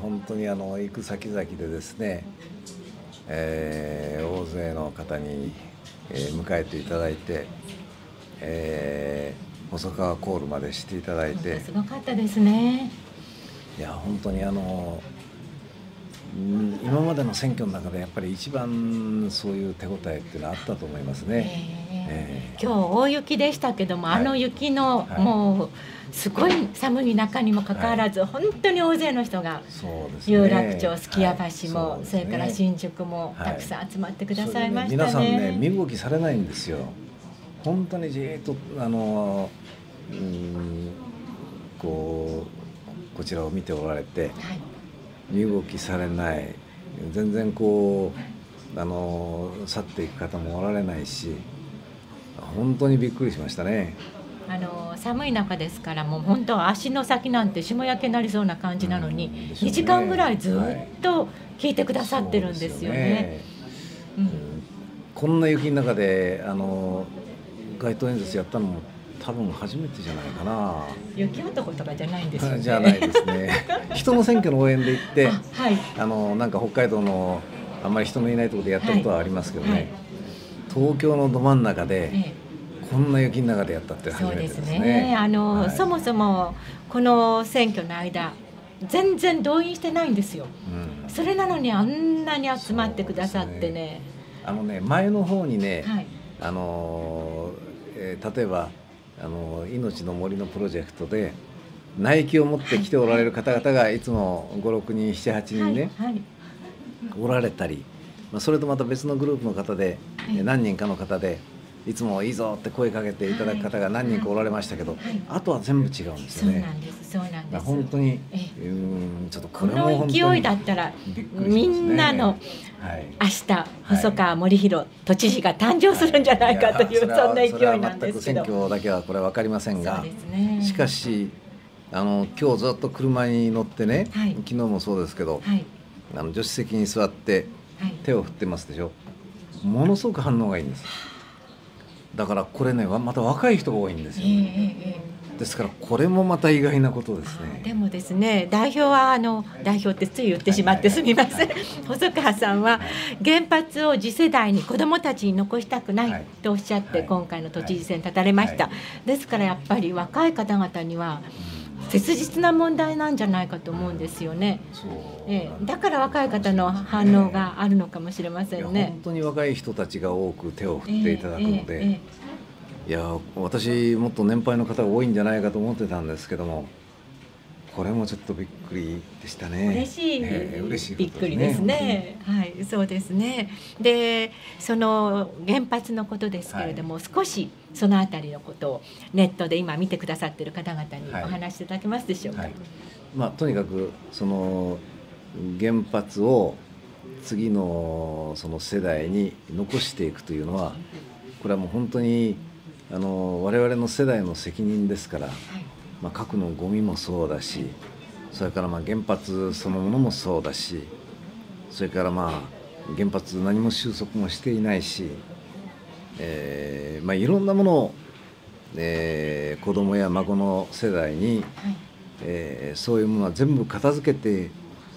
本当にあの行く先々でですね、えー、大勢の方に、えー、迎えていただいて、えー、細川コールまでしていただいてすごかったですねいや本当にあの今までの選挙の中でやっぱり一番そういう手応えっていうのはあったと思いますね。えー、今日大雪でしたけども、はい、あの雪の、はい、もうすごい寒い中にもかかわらず、はい、本当に大勢の人が、有楽町すき家橋も、それから新宿もたくさん集まってくださいましたね。ね皆さんね身動きされないんですよ。本当にじっとあのうんこうこちらを見ておられて。身動きされない。全然こうあの去っていく方もおられないし本当にびっくりしましたね。あの寒い中ですからもう本当足の先なんて霜焼けになりそうな感じなのに、うんね、2時間ぐらいずっと聞いてくださってるんですよね。うん、こんな雪の中であの街頭演説やったのも多分初めてじゃないかな。雪男とかじゃないんですよ、ね、じゃないですね。人の選挙の応援で行ってあ、はい、あのなんか北海道のあんまり人のいないところでやったことはありますけどね、はいはい、東京のど真ん中で、ええ、こんな雪の中でやったって初めてですね。すね。あの、そもそもこの選挙の間全然動員してないんですよ、うん、それなのにあんなに集まってくださってね、ね、あのね前の方にね、あのえー、例えばあの命の森のプロジェクトで内気を持って来ておられる方々がい。つも56人78人ね、はい。はい、おられたり、まあ、それとまた別のグループの方で、はい、何人かの方でいつもいいぞって声かけていただく方が何人かおられましたけど、あとは全部違うんですよね。そうなんです。そうなんです。本当にうんちょっとこれも勢いだったら、みんなの、はい、明日細川森弘都知事が誕生するんじゃないかという、はい、そんな勢いなんですけど。選挙だけはこれ分かりませんが、ね、しかしあの今日ずっと車に乗ってね、はい、昨日もそうですけど、はい、あの助手席に座って手を振ってますでしょ。ものすごく反応がいいんです。だからこれねまた若い人が多いんですよ、ね、ですからこれもまた意外なことですね。でもですね代表はあの代表ってつい言ってしまってすみません、細川さんは原発を次世代に子どもたちに残したくないとおっしゃって今回の都知事選立たれました、ですからやっぱり若い方々には、切実な問題なんじゃないかと思うんですよね。ええ、だから若い方の反応があるのかもしれませんね。本当に若い人たちが多く手を振っていただくので、えいや私もっと年配の方が多いんじゃないかと思ってたんですけども。これもちょっとびっくりでしたね。嬉しい、えー、嬉しい、ね、びっくりですね。はい、そうですね。で、その原発のことですけれども、はい、少しそのあたりのことをネットで今見てくださっている方々にお話しいただけますでしょうか？はいはい、まあとにかくその原発を次のその世代に残していくというのは、これはもう本当にあの我々の世代の責任ですから。まあ、核のゴミもそうだしそれからまあ原発そのものもそうだしそれからまあ原発何も収束もしていないし、えーまあ、いろんなものを、えー、子供や孫の世代に、はい、えー、そういうものは全部片付けて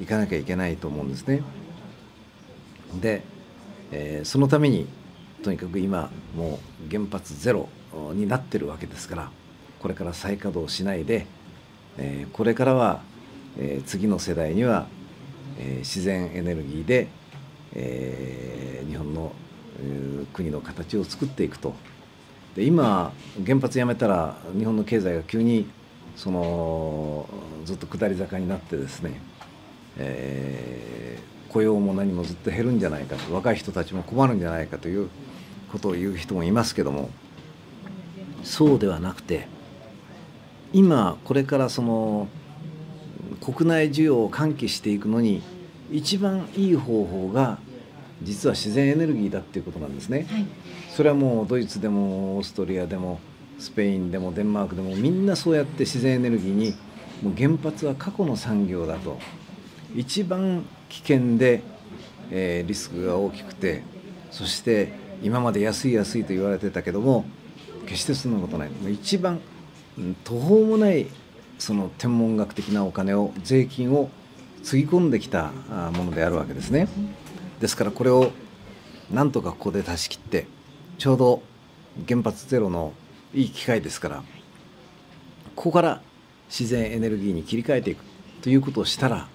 いかなきゃいけないと思うんですね。で、えー、そのためにとにかく今もう原発ゼロになってるわけですからこれから再稼働しないで、え、これからは、え、次の世代には、え、自然エネルギーで、え、日本の、国の形を作っていくと。で今原発やめたら日本の経済が急にそのずっと下り坂になってですね、えー、雇用も何もずっと減るんじゃないかと若い人たちも困るんじゃないかということを言う人もいますけども。そうではなくて今これからその国内需要を喚起していくのに一番いい方法が実は自然エネルギーだっていうことなんですね。はい、それはもうドイツでもオーストリアでもスペインでもデンマークでもみんなそうやって自然エネルギーにもう原発は過去の産業だと一番危険で、えー、リスクが大きくてそして今まで安い安いと言われてたけども決してそんなことない一番途方もないその天文学的なお金を税金をつぎ込んできたものであるわけですね。ですからこれをなんとかここで出し切ってちょうど原発ゼロのいい機会ですからここから自然エネルギーに切り替えていくということをしたら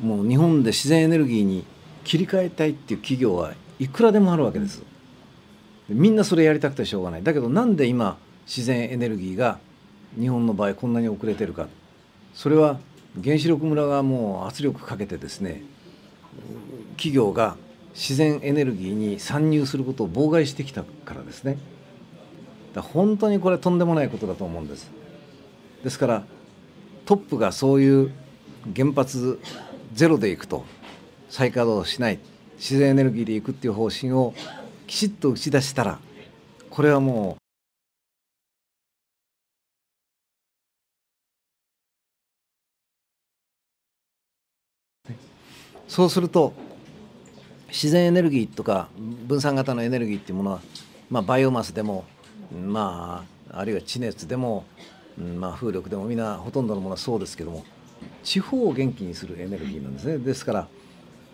もう日本で自然エネルギーに切り替えたいっていう企業はいくらでもあるわけです。みんなそれやりたくてしょうがない。だけどなんで今自然エネルギーが日本の場合こんなに遅れてるか。それは原子力村がもう圧力かけてですね企業が自然エネルギーに参入することを妨害してきたからですねだ本当にこれとんでもないことだと思うんですですからトップがそういう原発ゼロでいくと再稼働しない自然エネルギーでいくっていう方針をきちっと打ち出したらこれはもそうすると自然エネルギーとか分散型のエネルギーっていうものは、まあ、バイオマスでも、まあ、あるいは地熱でも、まあ、風力でもみんなほとんどのものはそうですけども地方を元気にするエネルギーなんですねですから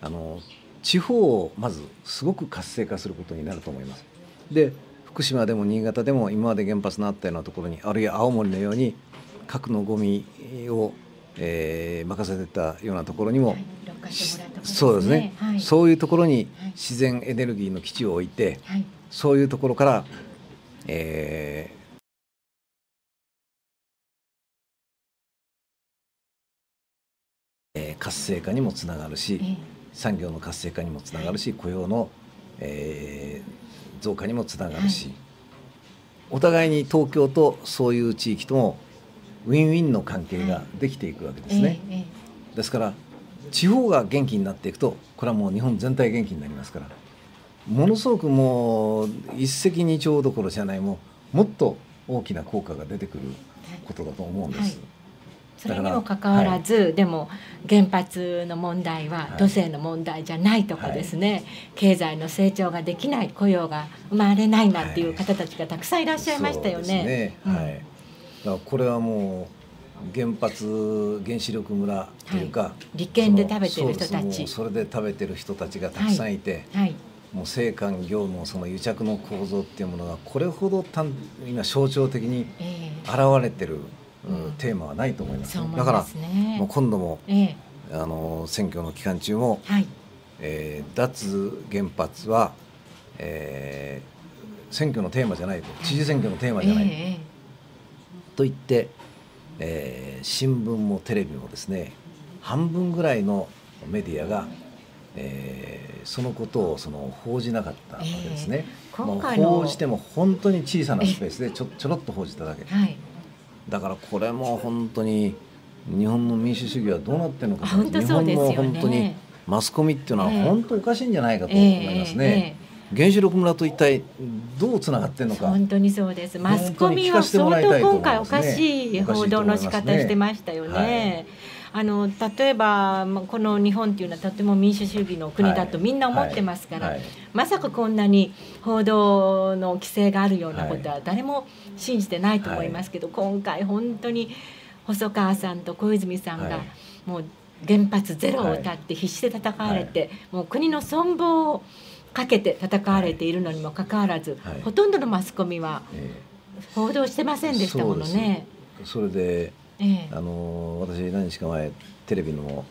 あの地方をまずすごく活性化することになると思います。で福島でも新潟でも今まで原発のあったようなところにあるいは青森のように核のゴミを、えー、任せてたようなところにも、そうですね、はい、そういうところに自然エネルギーの基地を置いて、はい、そういうところから、えー、活性化にもつながるし、えー、産業の活性化にもつながるし、雇用の、えー、増加にもつながるし、はい、お互いに東京とそういう地域ともウィンウィンの関係ができていくわけですね。えー、ですから地方が元気になっていくとこれはもう日本全体元気になりますから。ものすごくもう一石二鳥どころじゃないももっと大きな効果が出てくることだと思うんです。はい。それにもかかわらず、はい、でも原発の問題は土星の問題じゃないとかですね、はい、経済の成長ができない雇用が生まれないなっていう方たちがたくさんいらっしゃいましたよね。はい、ね。うん、これはもう原発原子力村というか、はい、利権で食べてる人たち。それで食べてる人たちがたくさんいて、はい、もう政官業務その癒着の構造っていうものがこれほどたん今象徴的に現れてる、えー、テーマはないと思います、ね、だからもう今度も、えー、あの選挙の期間中も、はい。えー、脱原発は、えー、選挙のテーマじゃないと知事選挙のテーマじゃない、えー、と言ってえー、新聞もテレビもですね半分ぐらいのメディアが、えー、そのことをその報じなかったわけですね。えー、報じても本当に小さなスペースでちょ ちょろっと報じただけ、はい、だからこれも本当に日本の民主主義はどうなってるのか、ね、日本の本当にマスコミっていうのは本当おかしいんじゃないかと思いますね。えーえー原子力村と一体どうつながってんのか。本当にそうです。マスコミは相当今回おかしい報道の仕方してましたよね。あの例えばこの日本っていうのはとても民主主義の国だとみんな思ってますから、はい。はい、まさかこんなに報道の規制があるようなことは誰も信じてないと思いますけど、今回本当に細川さんと小泉さんがもう原発ゼロを歌って必死で戦われて、もう国の存亡をかけて戦われているのにもかかわらず、はい、ほとんどのマスコミは報道してませんでしたものね。それで、えー、あの私何日か前テレビの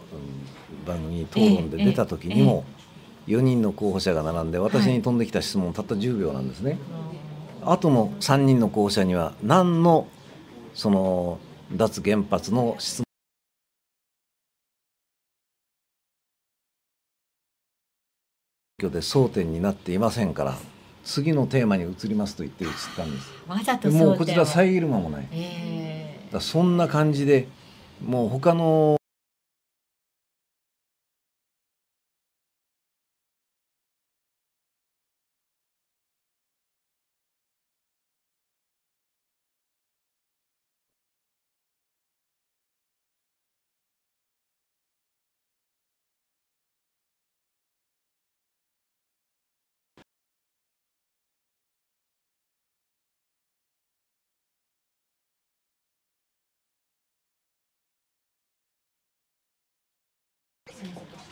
番組に討論で出た時にも、えー、4人の候補者が並んで私に飛んできた質問たった10秒なんですね。はい、あとの3人の候補者には何のその脱原発の質問で争点になっていませんから次のテーマに移りますと言って移ったんです。わざともうこちら遮る間もない、えー、だそんな感じでもう他の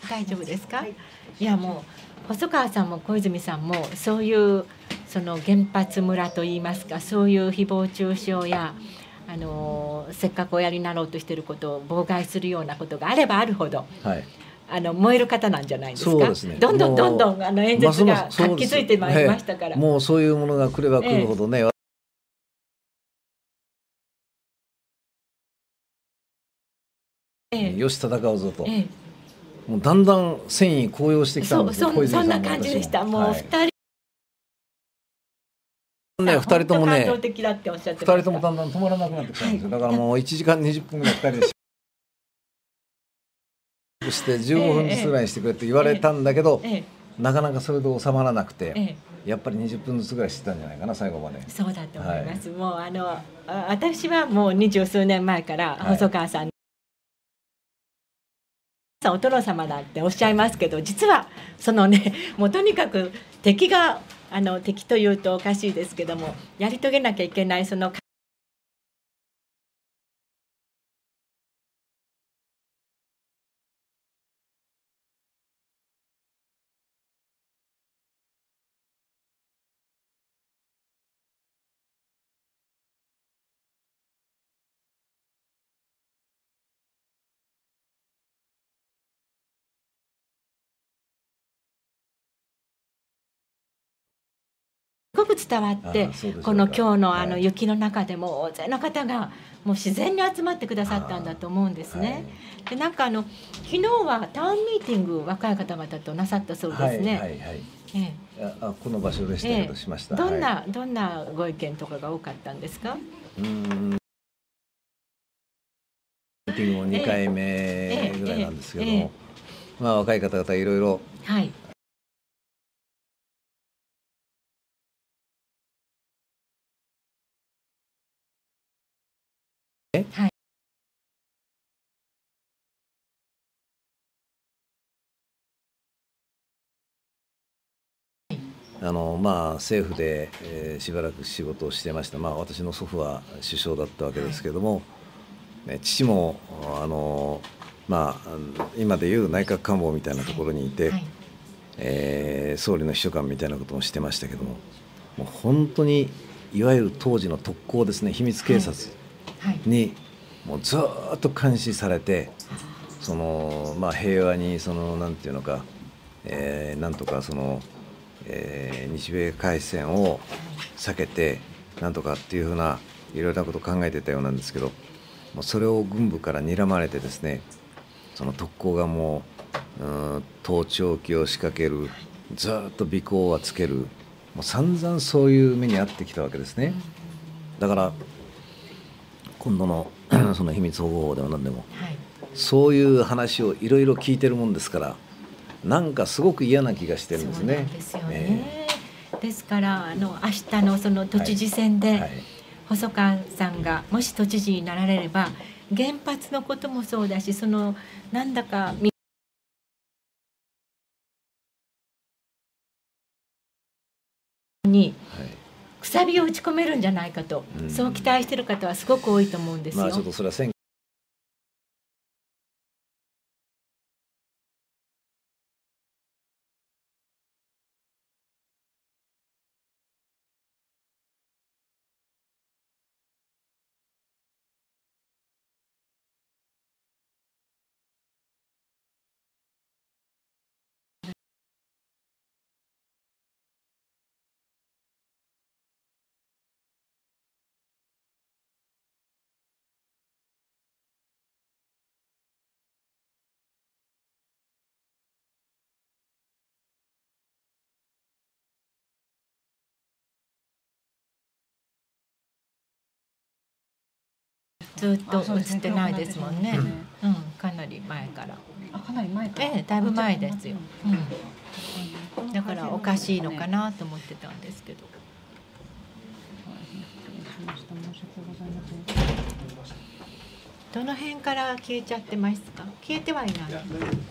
大丈夫ですか、い、やもう細川さんも小泉さんもそういうその原発村といいますかそういう誹謗中傷やあのせっかくおやりになろうとしていることを妨害するようなことがあればあるほど、はい、あの燃える方なんじゃないですか？そうですね。どんどんどんどんあの演説が活気づいてまいりましたから。もうそういうものが来れば来るほどね。ええ、よし戦うぞと、ええ、もうだんだん戦意高揚してきたんですよそそんな感じでした。もう二人、はいね、二人ともね、二人ともだんだん止まらなくなってきたんですよ。だからもう一時間二十分ぐらい二人でして15 分ずつぐらいにしてくれって言われたんだけど、なかなかそれで収まらなくて、やっぱり20分ずつぐらいしてたんじゃないかな最後まで。そうだと思います、はい、もうあの私はもう二十数年前から細川さん、さん、お殿様だっておっしゃいますけど実はそのね もうとにかく敵があの敵というとおかしいですけどもやり遂げなきゃいけないそのごく伝わってこの今日のあの雪の中でも大勢の方がもう自然に集まってくださったんだと思うんですね。でなんかあの昨日はタウンミーティング若い方々となさったそうですね。はいはいはい。ええ、あこの場所でした。けど、しました？どんな、はい、どんなご意見とかが多かったんですか？うん。ミーティングも2回目ぐらいなんですけども、まあ若い方々いろいろ、はい、はい。あのまあ、政府で、えー、しばらく仕事をしてました、まあ、私の祖父は首相だったわけですけれども、はい、父もあの、まあ、今でいう内閣官房みたいなところにいて、はい、えー、総理の秘書官みたいなこともしてましたけどももう本当にいわゆる当時の特攻ですね。秘密警察にもうずっと監視されてその、まあ、平和にそのなんていうのか、えー、なんとかその、えー、日米開戦を避けてなんとかっていうふうないろいろなことを考えてたようなんですけどもうそれを軍部から睨まれてですねその特攻がもう、うん、盗聴器を仕掛けるずっと尾行はつけるもう散々そういう目に遭ってきたわけですね。だから今度の その秘密保護法でも何でも、はい、そういう話をいろいろ聞いてるもんですからなんかすごく嫌な気がしてるんですね。ですよね、えー、ですからあの明日のその都知事選で、はい。はい、細川さんがもし都知事になられれば原発のこともそうだしそのなんだかくさびを打ち込めるんじゃないかと、うん、そう期待している方はすごく多いと思うんですよ。まあ、ちょっとそれは選ずっと映ってないですもんね。うん、かなり前から。あ、かなり前ええ、だいぶ前ですよ。うん。だからおかしいのかなと思ってたんですけど。どの辺から消えちゃってますか？消えてはいない。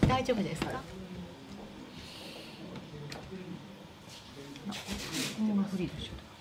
大丈夫ですか？ここがフリーでしょ